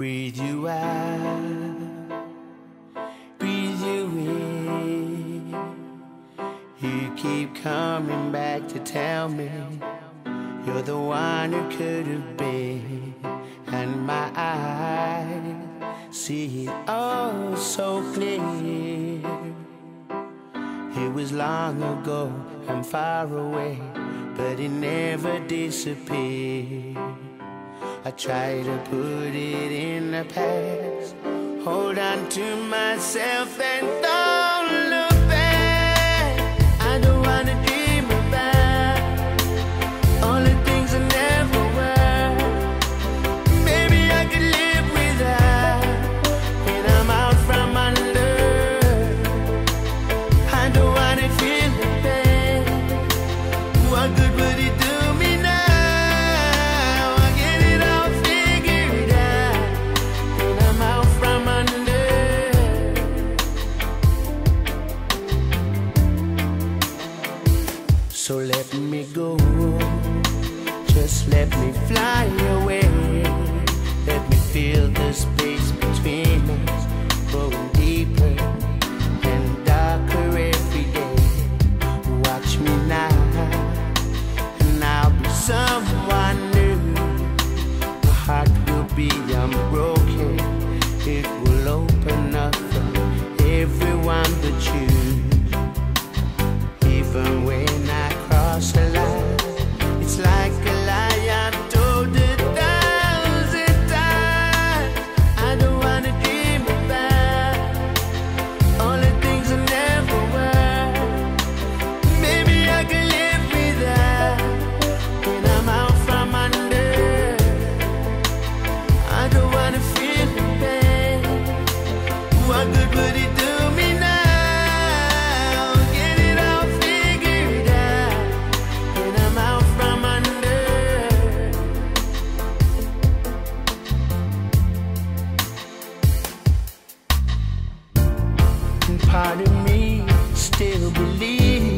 Breathe you out, breathe you in. You keep coming back to tell me you're the one who could have been, and my eyes see it all so clear. It was long ago and far away, but it never disappeared. I try to put it in the past. Hold on to myself and don't lose. So let me go, just let me fly away. Let me feel the space between part of me still believes.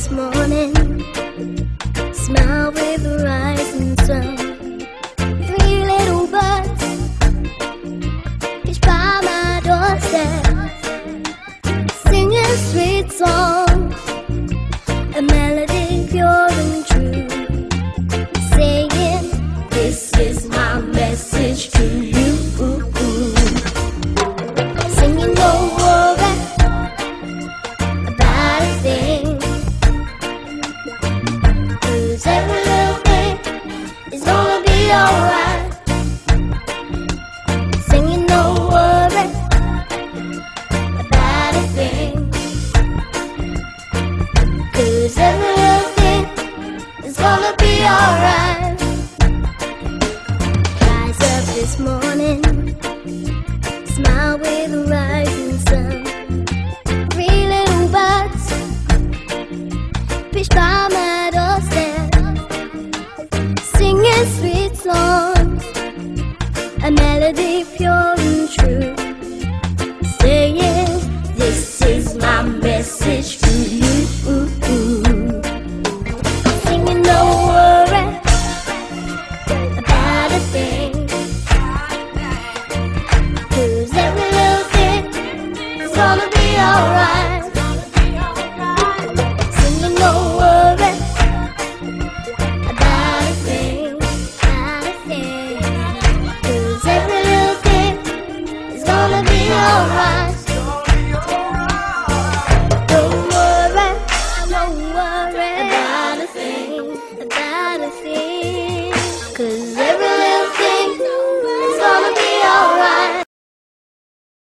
this morning. Smile with the rising sun. Three little birds pitch by my doorstep, singing sweet songs, a melody pure and true, singing this is. Cause every little thing is gonna be alright. Singing, no about a every little thing is gonna melody pure